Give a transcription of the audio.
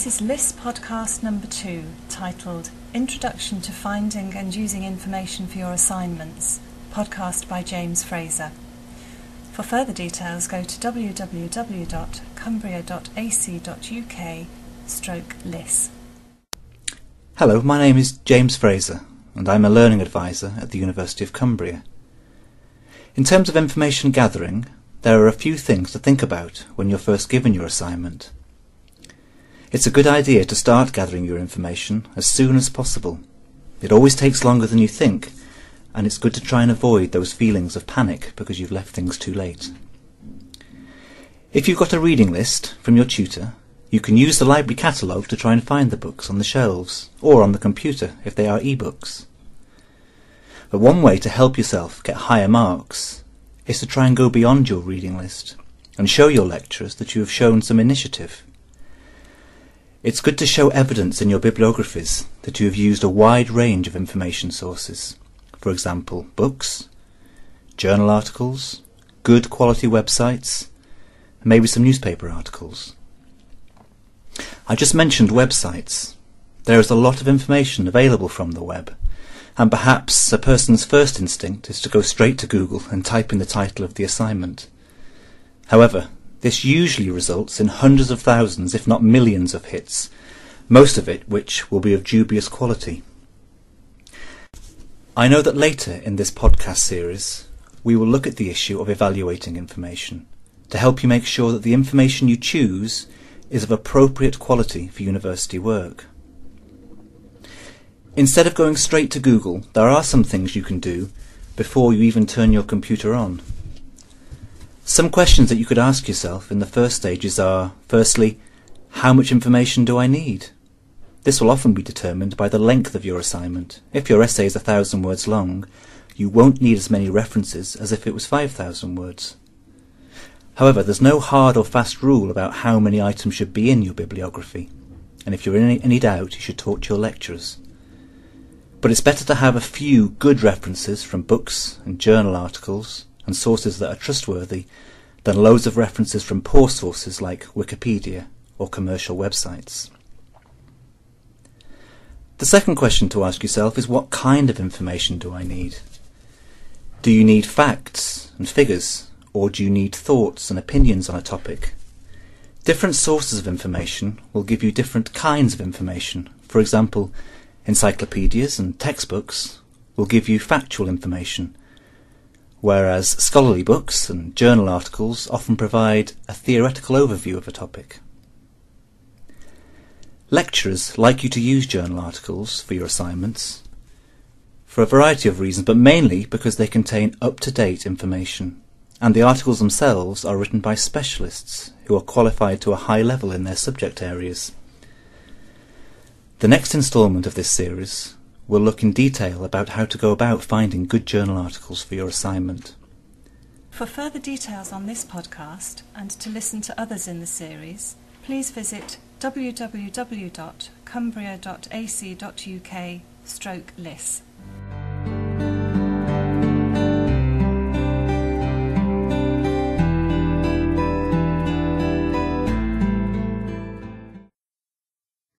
This is LIS podcast number two, titled Introduction to Finding and Using Information for Your Assignments, podcast by James Fraser. For further details, go to www.cumbria.ac.uk stroke LIS. Hello, my name is James Fraser, and I'm a learning advisor at the University of Cumbria. In terms of information gathering, there are a few things to think about when you're first given your assignment. It's a good idea to start gathering your information as soon as possible. It always takes longer than you think, and it's good to try and avoid those feelings of panic because you've left things too late. If you've got a reading list from your tutor, you can use the library catalogue to try and find the books on the shelves, or on the computer if they are e-books. But one way to help yourself get higher marks is to try and go beyond your reading list and show your lecturers that you have shown some initiative. It's good to show evidence in your bibliographies that you have used a wide range of information sources. For example, books, journal articles, good quality websites, and maybe some newspaper articles. I just mentioned websites. There is a lot of information available from the web, and perhaps a person's first instinct is to go straight to Google and type in the title of the assignment. However, this usually results in hundreds of thousands, if not millions, of hits, most of it which will be of dubious quality. I know that later in this podcast series, we will look at the issue of evaluating information to help you make sure that the information you choose is of appropriate quality for university work. Instead of going straight to Google, there are some things you can do before you even turn your computer on. Some questions that you could ask yourself in the first stages are, firstly, how much information do I need? This will often be determined by the length of your assignment. If your essay is a thousand words long, you won't need as many references as if it was 5,000 words. However, there's no hard or fast rule about how many items should be in your bibliography, and if you're in any, any doubt, you should talk to your lecturers. But it's better to have a few good references from books and journal articles and sources that are trustworthy than loads of references from poor sources like Wikipedia or commercial websites. The second question to ask yourself is what kind of information do I need? Do you need facts and figures, or do you need thoughts and opinions on a topic? Different sources of information will give you different kinds of information. For example, encyclopedias and textbooks will give you factual information, whereas scholarly books and journal articles often provide a theoretical overview of a topic. Lecturers like you to use journal articles for your assignments for a variety of reasons, but mainly because they contain up-to-date information, and the articles themselves are written by specialists who are qualified to a high level in their subject areas. The next instalment of this series we'll look in detail about how to go about finding good journal articles for your assignment. For further details on this podcast and to listen to others in the series, please visit www.cumbria.ac.uk stroke LIS.